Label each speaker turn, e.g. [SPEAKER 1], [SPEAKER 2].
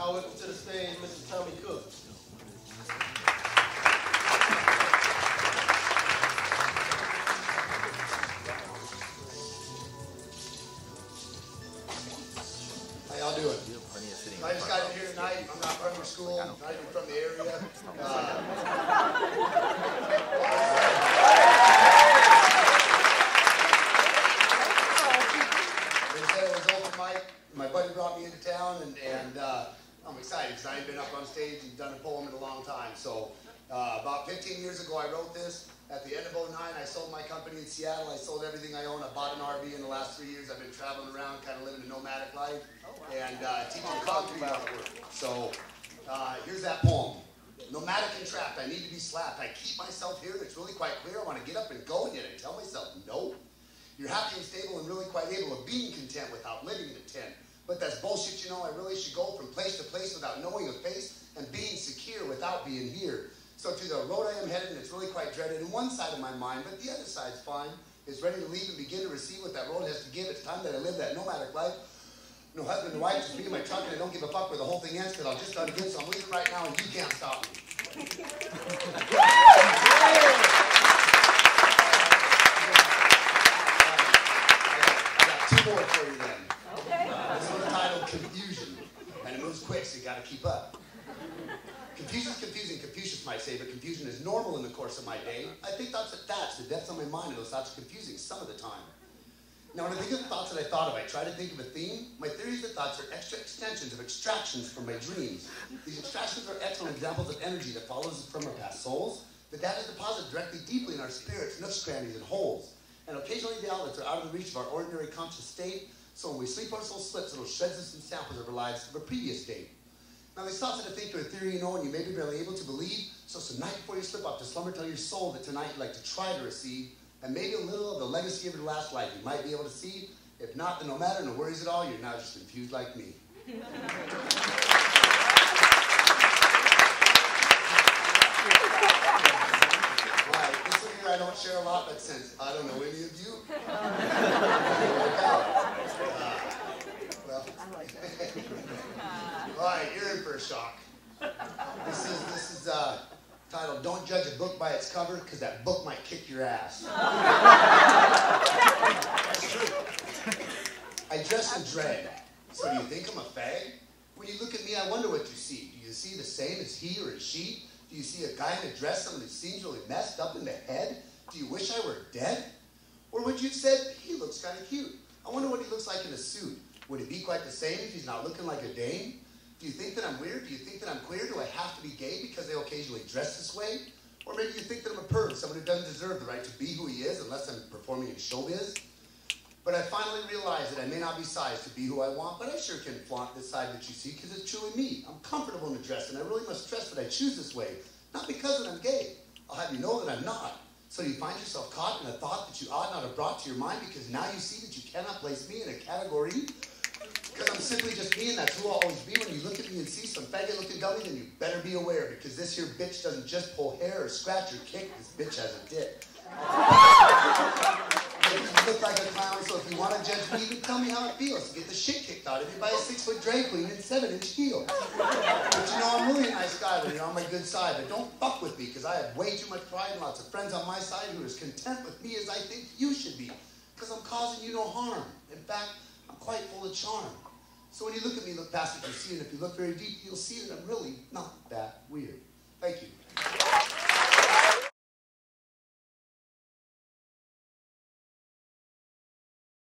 [SPEAKER 1] Now welcome to the stage, Mr. Tommy Cook.
[SPEAKER 2] How y'all doing? I just got here tonight. I'm not from school, not even from the area. Uh. My buddy brought me into town, and, and uh, I'm excited because I ain't been up on stage and done a poem in a long time. So uh, about 15 years ago, I wrote this. At the end of 09, I sold my company in Seattle. I sold everything I own. I bought an RV in the last three years. I've been traveling around, kind of living a nomadic life, and uh, teaching concrete artwork. So uh, here's that poem. Nomadic and trapped, I need to be slapped. I keep myself here, it's really quite clear. I want to get up and go, and yet I tell myself, no. You're happy and stable and really quite able of being content without living in a tent. But that's bullshit, you know. I really should go from place to place without knowing a face and being secure without being here. So to the road I am headed, it's really quite dreaded in one side of my mind, but the other side's fine. It's ready to leave and begin to receive what that road has to give. It's time that I live that nomadic life. No husband and wife, just me my truck, and I don't give a fuck where the whole thing ends, because I'll just start again, so I'm leaving right now, and you can't stop me. I got two more for you then. This one's titled Confusion, and it moves quick, so you gotta keep up. Confusion's confusing, Confucius might say, but confusion is normal in the course of my day. I think thoughts that that's the depths of my mind, and those thoughts are confusing some of the time. Now, when I think of the thoughts that I thought of, I try to think of a theme. My theories that thoughts are extra extensions of extractions from my dreams. These extractions are excellent examples of energy that follows from our past souls. The data is deposited directly deeply in our spirits, nooks, crannies, and holes. And occasionally the outlets are out of the reach of our ordinary conscious state. So when we sleep, our soul slips, it'll shreds us some samples of our lives of a previous date. Now, thoughts that I think are a theory you know, and you may be barely able to believe. So, tonight before you slip off to slumber, tell your soul that tonight you'd like to try to receive, and maybe a little of the legacy of your last life you might be able to see. If not, then no matter, no worries at all. You're now just confused like me. Right, this one here I don't share a lot, but since I don't know any of you, it'll work out. Uh, well, all right, you're in for a shock. This is this is uh, titled "Don't Judge a Book by Its Cover," because that book might kick your ass. That's true. I dress in drag. So do you think I'm a fag? When you look at me, I wonder what you see. Do you see the same as he or as she? Do you see a guy in a dress, someone who seems really messed up in the head? Do you wish I were dead? Or would you have said, he looks kind of cute? I wonder what he looks like in a suit. Would it be quite the same if he's not looking like a dame? Do you think that I'm weird? Do you think that I'm queer? Do I have to be gay because they occasionally dress this way? Or maybe you think that I'm a perv, someone who doesn't deserve the right to be who he is unless I'm performing in showbiz? But I finally realized that I may not be sized to be who I want, but I sure can flaunt this side that you see because it's truly me. I'm comfortable in the dress, and I really must stress that I choose this way, not because that I'm gay. I'll have you know that I'm not. So you find yourself caught in a thought that you ought not have brought to your mind because now you see that you cannot place me in a category because I'm simply just me, and that's who I'll always be. When you look at me and see some faggot-looking dummy, then you better be aware because this here bitch doesn't just pull hair or scratch or kick. This bitch has a dick. You look like a clown, so if you want to judge me, tell me how it feels get the shit kicked out of you by a six-foot drag queen in seven-inch heels. But you know, I'm really a nice guy when you're on my good side, but don't fuck with me because I have way too much pride and lots of friends on my side who are as content with me as I think you should be because I'm causing you no harm. In fact, I'm quite full of charm. So when you look at me, look past what you see, and if you look very deep, you'll see that I'm really not that weird.